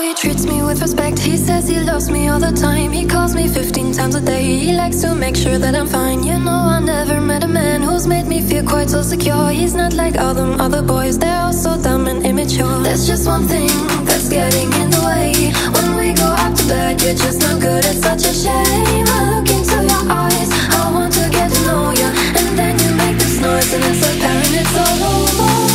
he treats me with respect. He says he loves me all the time. He calls me 15 times a day. He likes to make sure that I'm fine. You know I never met a man who's made me feel quite so secure. He's not like all them other boys. They're all so dumb and immature. There's just one thing that's getting in the way. When we go out to bed You're just no good, it's such a shame. I look into your eyes. I want to get to know you And then you make this noise And it's apparent it's all over.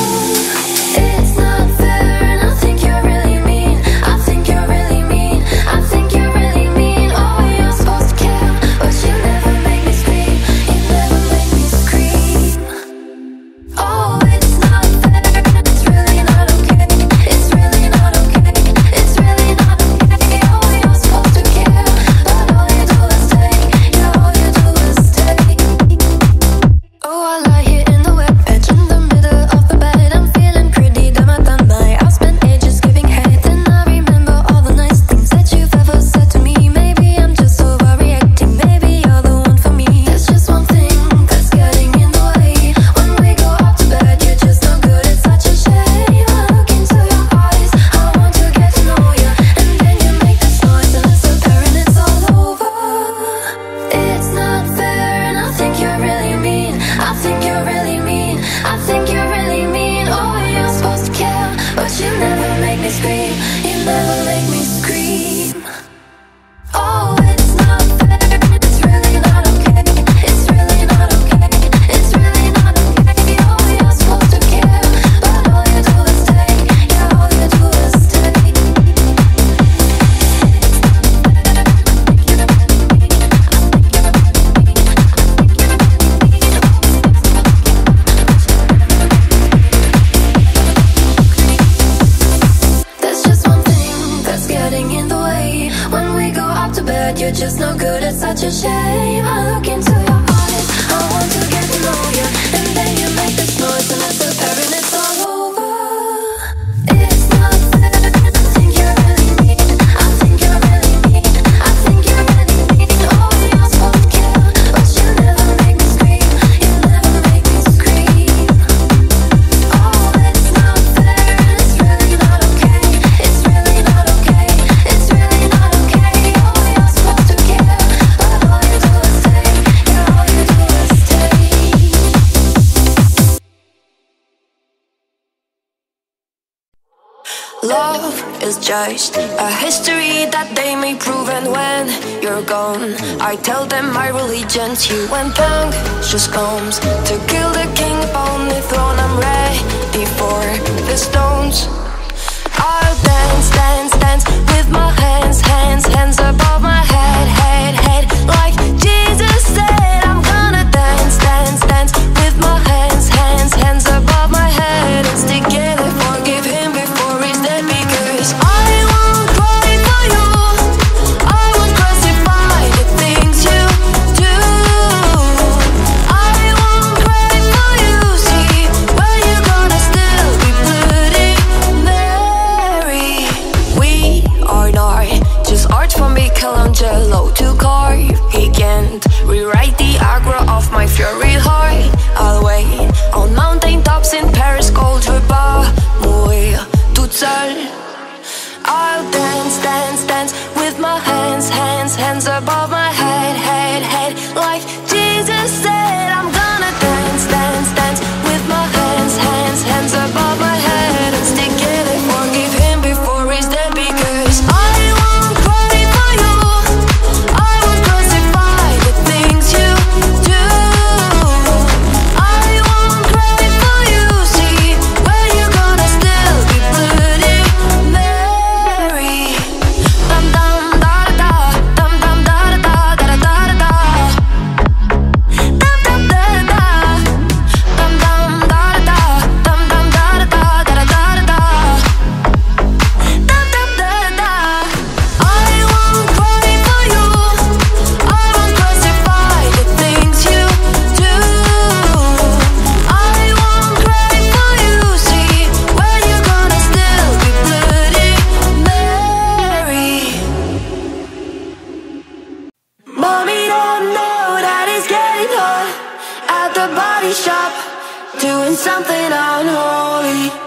untouched A history that they may prove and when you're gone. I tell them my religion's you and punk just comes To kill the king upon the throne I'm ready for. The stones I'll dance, dance, dance With my hands, hands, hands above my head doing something unholy.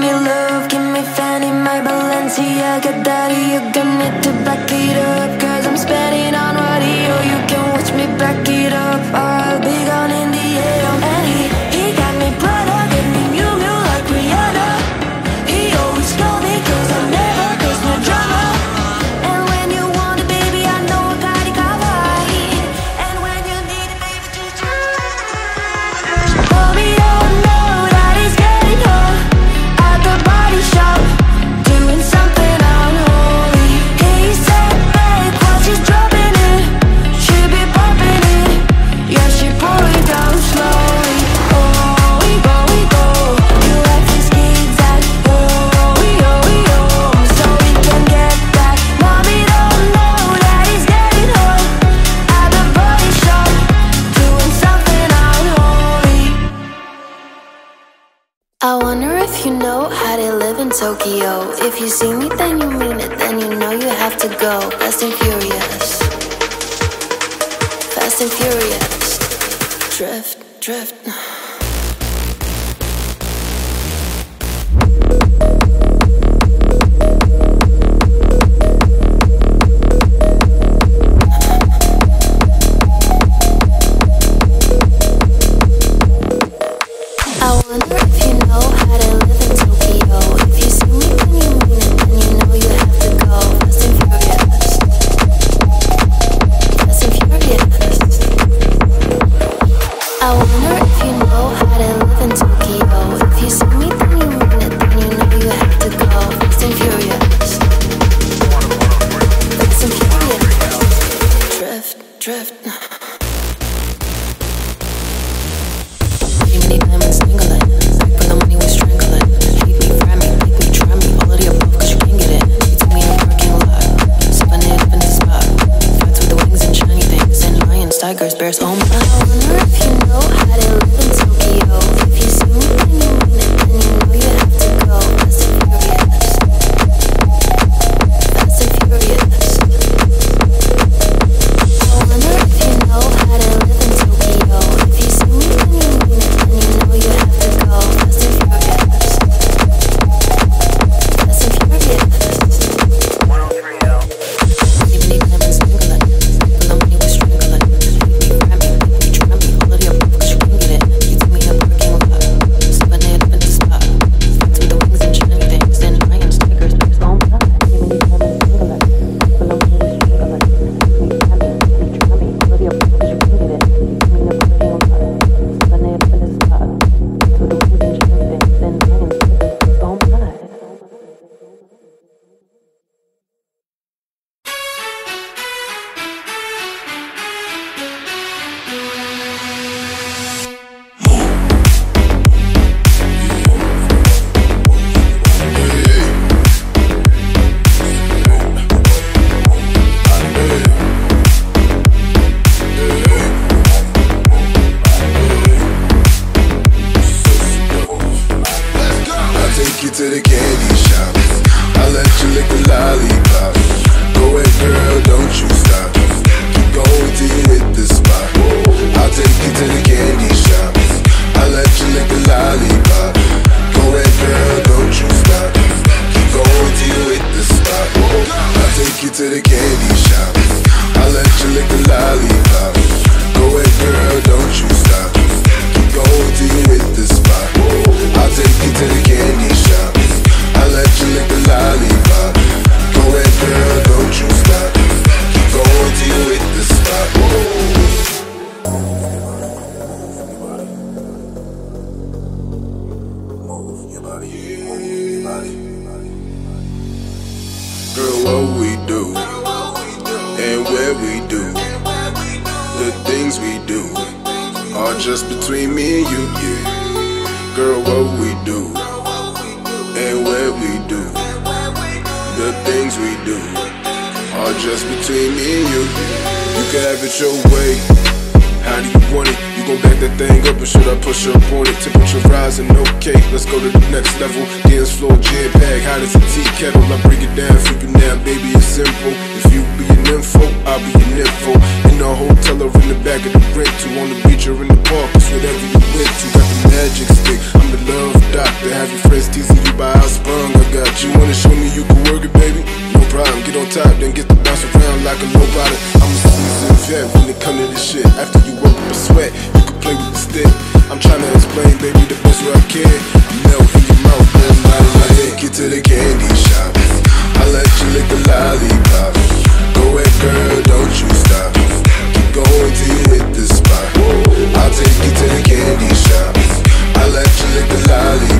me love, give me Fendi, my Balenciaga daddy You got me to back it up, cause I'm spending on Rodeo You can watch me back it up, oh. Tokyo. If you see me, then you mean it, then you know you have to go. Fast and furious. Fast and furious. Drift, drift. Temperature rising, okay, let's go to the next level. Dance floor jam packed, hot as a tea kettle. I break it down for you now, baby, it's simple. If you be an info, I'll be an info. In the hotel or in the back of the rent to on the beach or in the park, it's whatever you went to. Got the magic stick, I'm the love doctor. Have your friends teasing you by how sprung I got you. Wanna show me you can work it, baby? No problem, get on top, then get the bounce around like a nobody. I'm a seasoned vet when it come to this shit. After you work up a sweat play with the stick. I'm trying to explain, baby, the best way I can. I'm melting your mouth, then I take you to the candy shop. I let you lick the lollipop. Go ahead, girl, don't you stop. Keep going till you hit the spot. I'll take you to the candy shop. I let you lick the lollipop.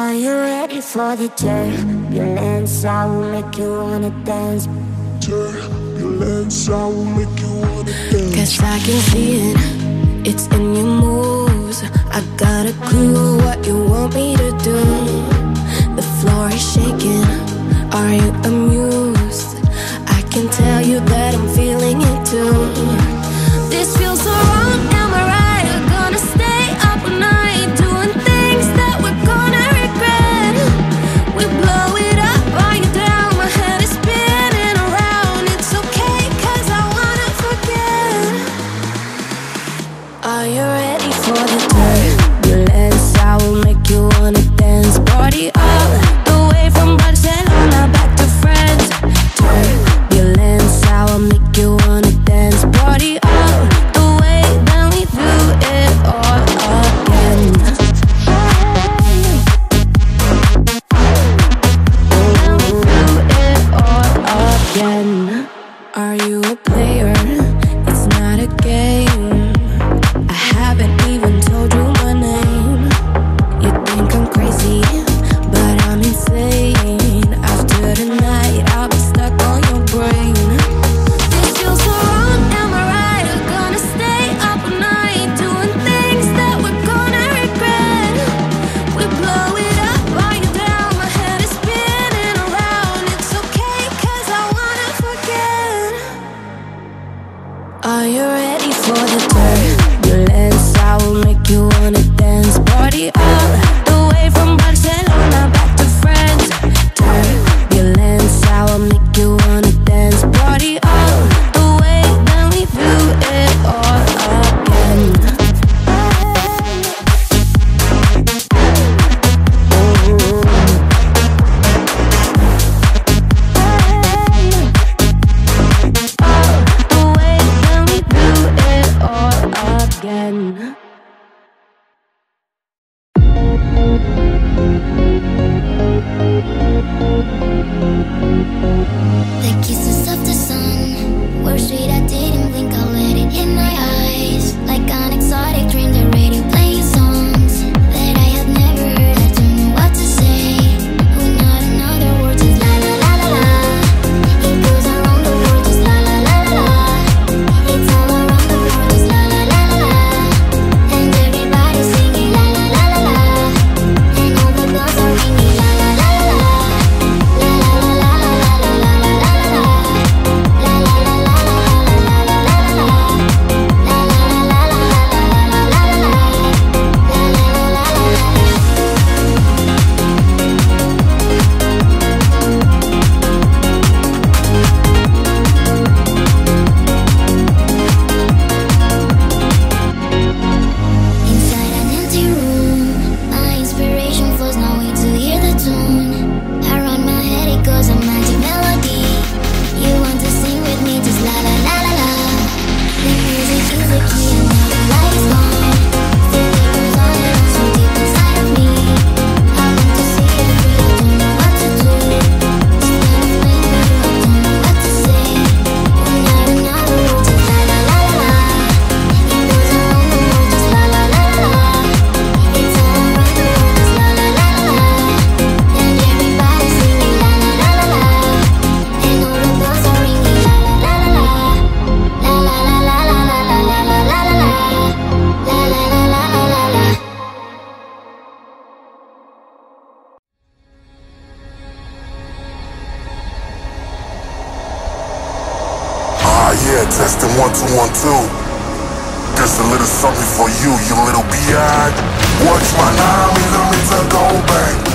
Are you ready for the turbulence? I will make you wanna dance. Turbulence, I will make you wanna dance. Cause I can see it, it's in your moves. I got a clue what you want me to do. The floor is shaking, are you amused? I can tell you that I'm feeling it too. Testing one, two, one, two. Just a little something for you, you little behind. Watch my nine millimeter go bang.